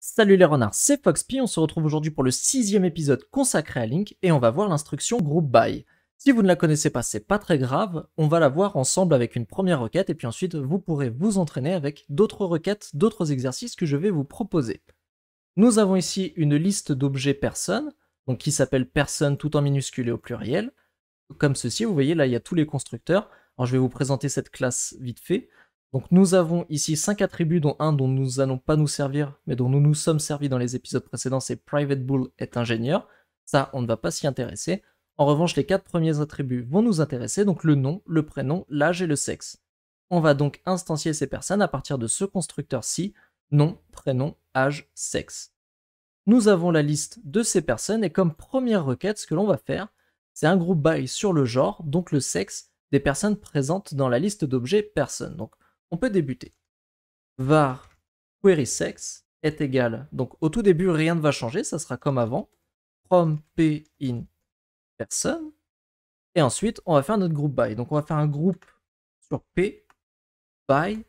Salut les renards, c'est FoxP, on se retrouve aujourd'hui pour le sixième épisode consacré à Link et on va voir l'instruction group by. Si vous ne la connaissez pas, c'est pas très grave, on va la voir ensemble avec une première requête et puis ensuite vous pourrez vous entraîner avec d'autres requêtes, d'autres exercices que je vais vous proposer. Nous avons ici une liste d'objets personnes, donc qui s'appelle personne tout en minuscule et au pluriel, comme ceci, vous voyez là il y a tous les constructeurs, alors je vais vous présenter cette classe vite fait. Donc nous avons ici cinq attributs, dont un dont nous allons pas nous servir, mais dont nous nous sommes servis dans les épisodes précédents, c'est Private Bull est ingénieur. Ça, on ne va pas s'y intéresser. En revanche, les quatre premiers attributs vont nous intéresser, donc le nom, le prénom, l'âge et le sexe. On va donc instancier ces personnes à partir de ce constructeur-ci, nom, prénom, âge, sexe. Nous avons la liste de ces personnes et comme première requête, ce que l'on va faire, c'est un groupe by sur le genre, donc le sexe, des personnes présentes dans la liste d'objets personnes. On peut débuter. var query sex est égal, donc au tout début rien ne va changer, ça sera comme avant, from p in person, et ensuite on va faire notre groupe by. Donc on va faire un groupe sur p by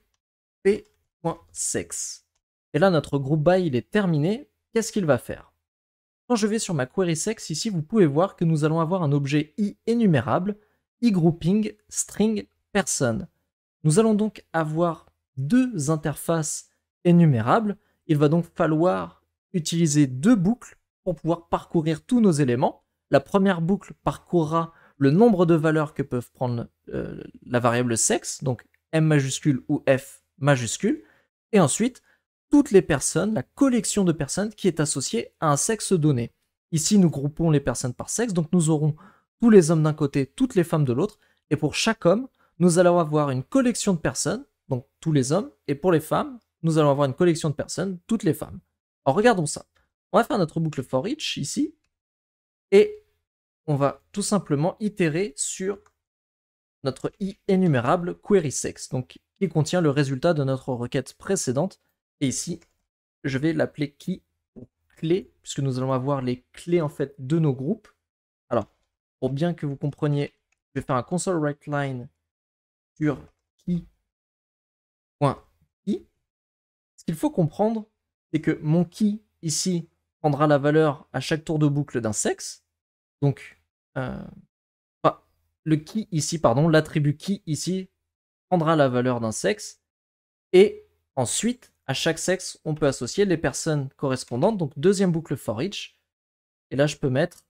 p.sex. Et là notre groupe by il est terminé, qu'est-ce qu'il va faire? Quand je vais sur ma query sex ici, vous pouvez voir que nous allons avoir un objet i énumérable, i grouping string person. Nous allons donc avoir deux interfaces énumérables. Il va donc falloir utiliser deux boucles pour pouvoir parcourir tous nos éléments. La première boucle parcourra le nombre de valeurs que peuvent prendre euh, la variable sexe, donc M majuscule ou F majuscule, et ensuite toutes les personnes, la collection de personnes qui est associée à un sexe donné. Ici, nous groupons les personnes par sexe, donc nous aurons tous les hommes d'un côté, toutes les femmes de l'autre, et pour chaque homme, nous allons avoir une collection de personnes, donc tous les hommes, et pour les femmes, nous allons avoir une collection de personnes, toutes les femmes. Alors regardons ça. On va faire notre boucle for each ici, et on va tout simplement itérer sur notre i énumérable query sex, donc qui contient le résultat de notre requête précédente. Et ici, je vais l'appeler key clé, puisque nous allons avoir les clés en fait de nos groupes. Alors, pour bien que vous compreniez, je vais faire un console write line sur Ce qu'il faut comprendre, c'est que mon qui ici prendra la valeur à chaque tour de boucle d'un sexe. Donc, euh, le qui ici, pardon, l'attribut qui ici prendra la valeur d'un sexe. Et ensuite, à chaque sexe, on peut associer les personnes correspondantes. Donc, deuxième boucle for each. Et là, je peux mettre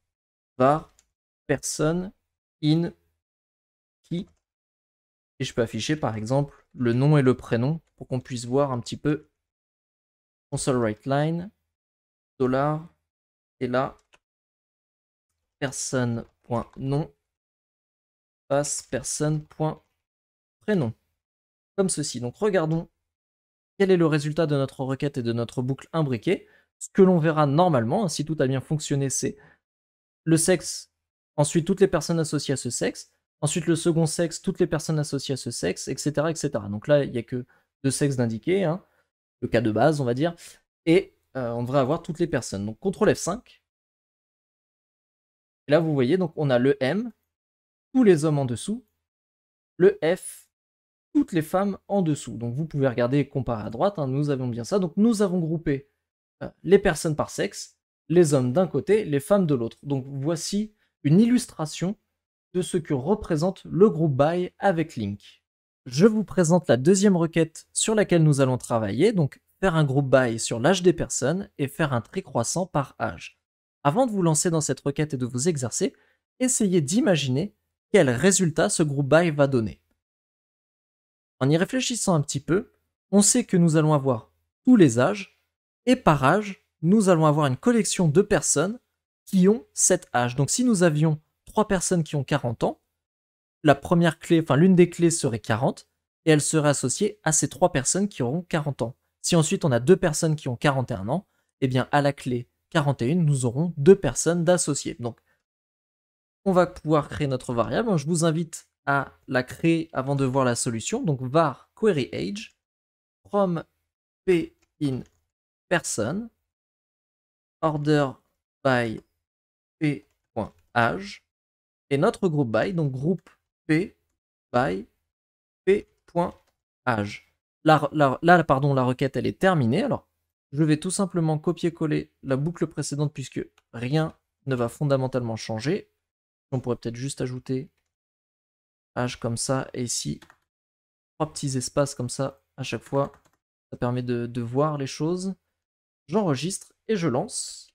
var person in et je peux afficher par exemple le nom et le prénom pour qu'on puisse voir un petit peu console write line, dollar, et là, personne.nom passe personne.prénom. Comme ceci. Donc regardons quel est le résultat de notre requête et de notre boucle imbriquée. Ce que l'on verra normalement, si tout a bien fonctionné, c'est le sexe, ensuite toutes les personnes associées à ce sexe, Ensuite, le second sexe, toutes les personnes associées à ce sexe, etc. etc. Donc là, il n'y a que deux sexes d'indiqués, hein, le cas de base, on va dire. Et euh, on devrait avoir toutes les personnes. Donc CTRL F5. Et là, vous voyez, donc on a le M, tous les hommes en dessous, le F, toutes les femmes en dessous. Donc vous pouvez regarder et comparer à droite, hein, nous avons bien ça. Donc nous avons groupé euh, les personnes par sexe, les hommes d'un côté, les femmes de l'autre. Donc voici une illustration de ce que représente le groupe by avec Link. Je vous présente la deuxième requête sur laquelle nous allons travailler, donc faire un groupe by sur l'âge des personnes et faire un tri croissant par âge. Avant de vous lancer dans cette requête et de vous exercer, essayez d'imaginer quel résultat ce groupe by va donner. En y réfléchissant un petit peu, on sait que nous allons avoir tous les âges, et par âge, nous allons avoir une collection de personnes qui ont cet âge. Donc si nous avions trois personnes qui ont 40 ans, la première clé, enfin l'une des clés serait 40, et elle serait associée à ces trois personnes qui auront 40 ans. Si ensuite on a deux personnes qui ont 41 ans, eh bien à la clé 41, nous aurons deux personnes d'associés. Donc on va pouvoir créer notre variable. Je vous invite à la créer avant de voir la solution. Donc var query age from p in person order by p.age et notre groupe by, donc groupe P by P.age. Là, pardon, la requête elle est terminée. Alors, je vais tout simplement copier-coller la boucle précédente puisque rien ne va fondamentalement changer. On pourrait peut-être juste ajouter H comme ça et ici trois petits espaces comme ça à chaque fois. Ça permet de voir les choses. J'enregistre et je lance.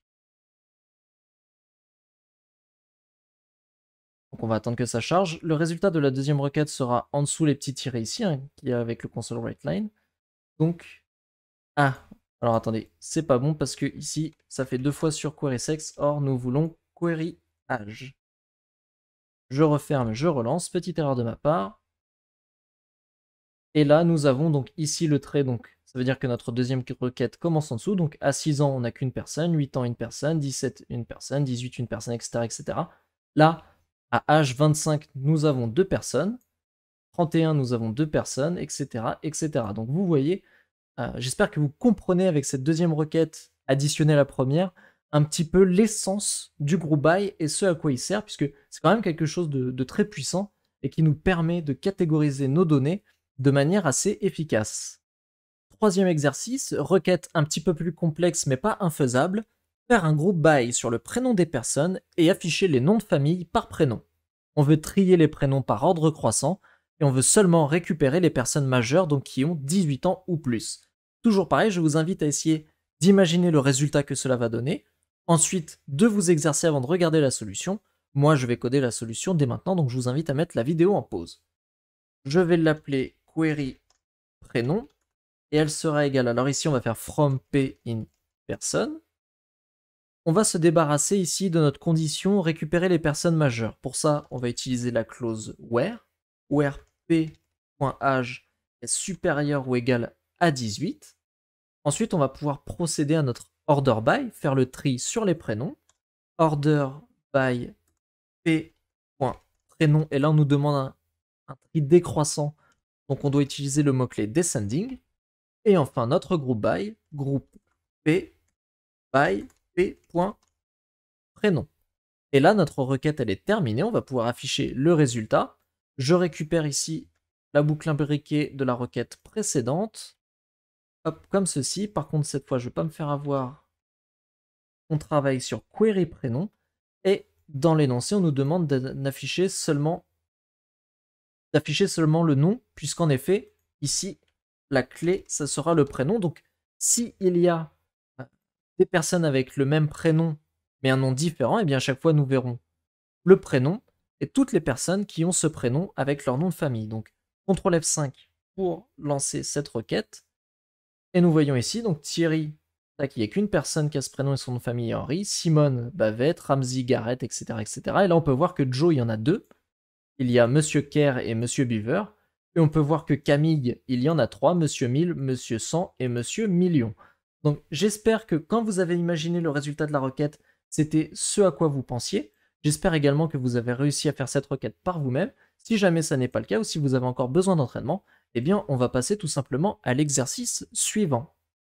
Donc on va attendre que ça charge. Le résultat de la deuxième requête sera en dessous les petits tirés ici, hein, qui est avec le console write line. Donc, ah, alors attendez, c'est pas bon parce que ici, ça fait deux fois sur query sex, or nous voulons query age. Je referme, je relance, petite erreur de ma part. Et là, nous avons donc ici le trait, donc ça veut dire que notre deuxième requête commence en dessous, donc à 6 ans, on n'a qu'une personne, 8 ans, une personne, 17, une personne, 18, une personne, etc. etc. Là, à H25, nous avons deux personnes. 31, nous avons deux personnes, etc. etc. Donc vous voyez, euh, j'espère que vous comprenez avec cette deuxième requête additionnée à la première, un petit peu l'essence du group by et ce à quoi il sert, puisque c'est quand même quelque chose de, de, très puissant et qui nous permet de catégoriser nos données de manière assez efficace. Troisième exercice, requête un petit peu plus complexe mais pas infaisable, faire un groupe by sur le prénom des personnes et afficher les noms de famille par prénom. On veut trier les prénoms par ordre croissant et on veut seulement récupérer les personnes majeures donc qui ont 18 ans ou plus. Toujours pareil, je vous invite à essayer d'imaginer le résultat que cela va donner, ensuite de vous exercer avant de regarder la solution. Moi, je vais coder la solution dès maintenant, donc je vous invite à mettre la vidéo en pause. Je vais l'appeler query prénom et elle sera égale. Alors ici, on va faire from p in person on va se débarrasser ici de notre condition récupérer les personnes majeures. Pour ça, on va utiliser la clause where, where p.age est supérieur ou égal à 18. Ensuite, on va pouvoir procéder à notre order by, faire le tri sur les prénoms. Order by p.prénom, et là on nous demande un, tri décroissant, donc on doit utiliser le mot-clé descending. Et enfin, notre groupe by, groupe p by p.prénom. Et là, notre requête, elle est terminée. On va pouvoir afficher le résultat. Je récupère ici la boucle imbriquée de la requête précédente. Comme ceci. Par contre, cette fois, je ne vais pas me faire avoir. On travaille sur query prénom. Et dans l'énoncé, on nous demande d'afficher seulement d'afficher seulement le nom, puisqu'en effet, ici, la clé, ça sera le prénom. Donc, s'il y a des personnes avec le même prénom mais un nom différent, et eh bien à chaque fois nous verrons le prénom et toutes les personnes qui ont ce prénom avec leur nom de famille. Donc CTRL F5 pour lancer cette requête. Et nous voyons ici, donc Thierry, il n'y a qu'une personne qui a ce prénom et son nom de famille Henri, Simone, Bavette, Ramsey, Garrett, etc., etc. Et là on peut voir que Joe, il y en a deux. Il y a Monsieur Kerr et Monsieur Beaver. Et on peut voir que Camille, il y en a trois, Monsieur Mille, Monsieur Cent et Monsieur Million. Donc j'espère que quand vous avez imaginé le résultat de la requête, c'était ce à quoi vous pensiez. J'espère également que vous avez réussi à faire cette requête par vous-même. Si jamais ça n'est pas le cas ou si vous avez encore besoin d'entraînement, eh bien on va passer tout simplement à l'exercice suivant.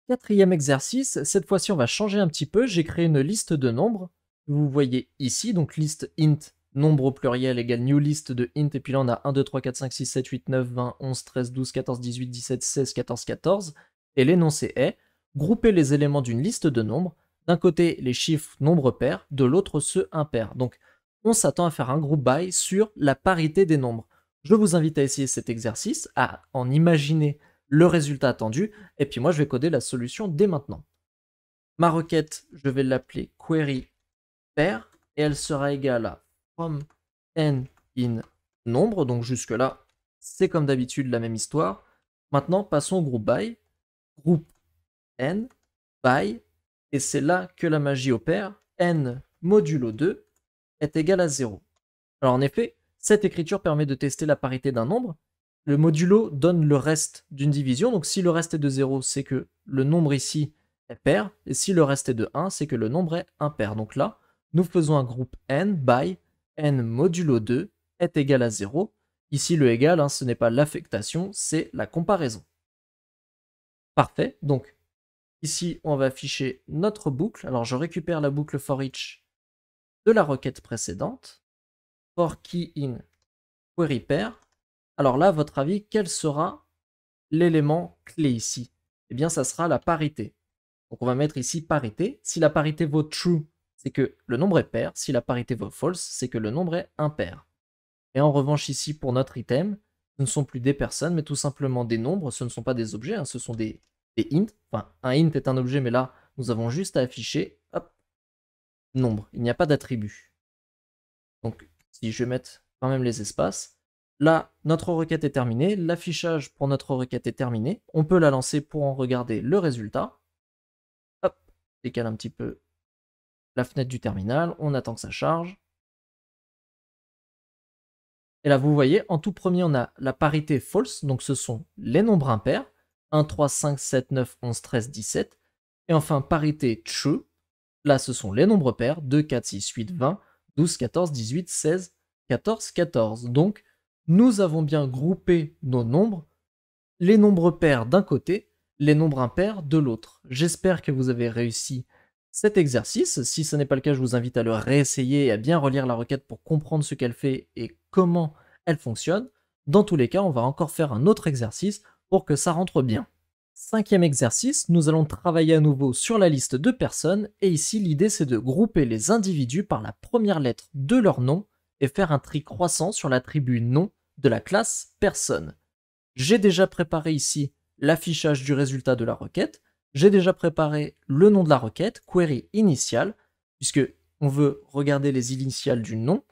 Quatrième exercice, cette fois-ci on va changer un petit peu, j'ai créé une liste de nombres. Vous voyez ici, donc liste int, nombre au pluriel égale new list de int, et puis là on a 1, 2, 3, 4, 5, 6, 7, 8, 9, 20, 11, 13, 12, 14, 18, 17, 16, 14, 14, et l'énoncé est grouper les éléments d'une liste de nombres, d'un côté les chiffres nombres pairs, de l'autre ceux impairs. Donc on s'attend à faire un group by sur la parité des nombres. Je vous invite à essayer cet exercice, à en imaginer le résultat attendu, et puis moi je vais coder la solution dès maintenant. Ma requête, je vais l'appeler query pair, et elle sera égale à from n in nombre, donc jusque là c'est comme d'habitude la même histoire. Maintenant passons au group by. Groupe n by, et c'est là que la magie opère, n modulo 2 est égal à 0. Alors en effet, cette écriture permet de tester la parité d'un nombre. Le modulo donne le reste d'une division, donc si le reste est de 0, c'est que le nombre ici est pair, et si le reste est de 1, c'est que le nombre est impair. Donc là, nous faisons un groupe n by n modulo 2 est égal à 0. Ici, le égal, hein, ce n'est pas l'affectation, c'est la comparaison. Parfait, donc Ici, on va afficher notre boucle. Alors, je récupère la boucle for each de la requête précédente. For key in query pair. Alors là, votre avis, quel sera l'élément clé ici? Eh bien, ça sera la parité. Donc on va mettre ici parité. Si la parité vaut true, c'est que le nombre est pair. Si la parité vaut false, c'est que le nombre est impair. Et en revanche ici pour notre item, ce ne sont plus des personnes, mais tout simplement des nombres. Ce ne sont pas des objets, hein, ce sont des, int. Enfin, un int est un objet, mais là, nous avons juste à afficher, hop, nombre. Il n'y a pas d'attribut. Donc, si je vais mettre quand même les espaces, là, notre requête est terminée, l'affichage pour notre requête est terminé. On peut la lancer pour en regarder le résultat. Hop, décale un petit peu la fenêtre du terminal, on attend que ça charge. Et là, vous voyez, en tout premier, on a la parité false, donc ce sont les nombres impairs. 1, 3, 5, 7, 9, 11, 13, 17. Et enfin, parité true. Là, ce sont les nombres pairs. 2, 4, 6, 8, 20, 12, 14, 18, 16, 14, 14. Donc, nous avons bien groupé nos nombres, les nombres pairs d'un côté, les nombres impairs de l'autre. J'espère que vous avez réussi cet exercice. Si ce n'est pas le cas, je vous invite à le réessayer et à bien relire la requête pour comprendre ce qu'elle fait et comment elle fonctionne. Dans tous les cas, on va encore faire un autre exercice pour que ça rentre bien. Cinquième exercice, nous allons travailler à nouveau sur la liste de personnes et ici l'idée c'est de grouper les individus par la première lettre de leur nom et faire un tri croissant sur l'attribut nom de la classe personne. J'ai déjà préparé ici l'affichage du résultat de la requête, j'ai déjà préparé le nom de la requête, query initial, puisque on veut regarder les initiales du nom,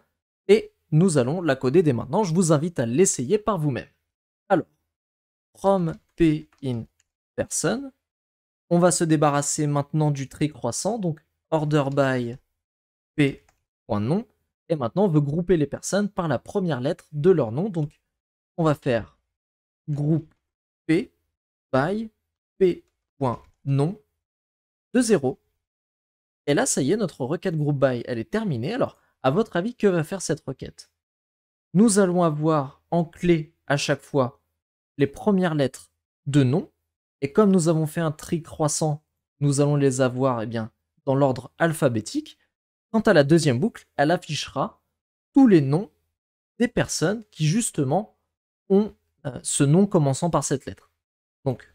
et nous allons la coder dès maintenant. Je vous invite à l'essayer par vous-même. From p in person, on va se débarrasser maintenant du tri croissant, donc order by p.nom, et maintenant on veut grouper les personnes par la première lettre de leur nom, donc on va faire groupe p by p.nom de 0. Et là, ça y est, notre requête group by, elle est terminée. Alors, à votre avis, que va faire cette requête? Nous allons avoir en clé à chaque fois les premières lettres de nom. Et comme nous avons fait un tri croissant, nous allons les avoir eh bien, dans l'ordre alphabétique. Quant à la deuxième boucle, elle affichera tous les noms des personnes qui justement ont euh, ce nom commençant par cette lettre. Donc,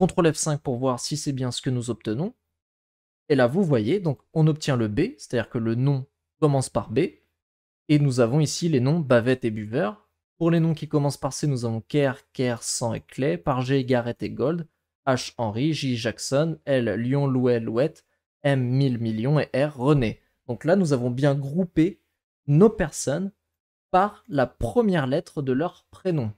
CTRL F5 pour voir si c'est bien ce que nous obtenons. Et là, vous voyez, donc on obtient le B, c'est-à-dire que le nom commence par B. Et nous avons ici les noms Bavette et Buveur. Pour les noms qui commencent par C, nous avons Kerr, Kerr, Sang et Clay. Par G, Garrett et Gold. H, Henry. J, Jackson. L, Lyon, Louet, Louette. M, 1000 millions. Et R, René. Donc là, nous avons bien groupé nos personnes par la première lettre de leur prénom.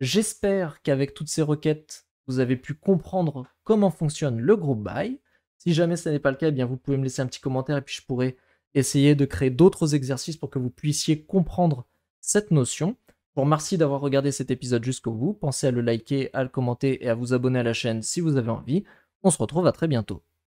J'espère qu'avec toutes ces requêtes, vous avez pu comprendre comment fonctionne le groupe by. Si jamais ce n'est pas le cas, eh bien vous pouvez me laisser un petit commentaire et puis je pourrai essayer de créer d'autres exercices pour que vous puissiez comprendre cette notion. Je vous remercie d'avoir regardé cet épisode jusqu'au bout. Pensez à le liker, à le commenter et à vous abonner à la chaîne si vous avez envie. On se retrouve à très bientôt.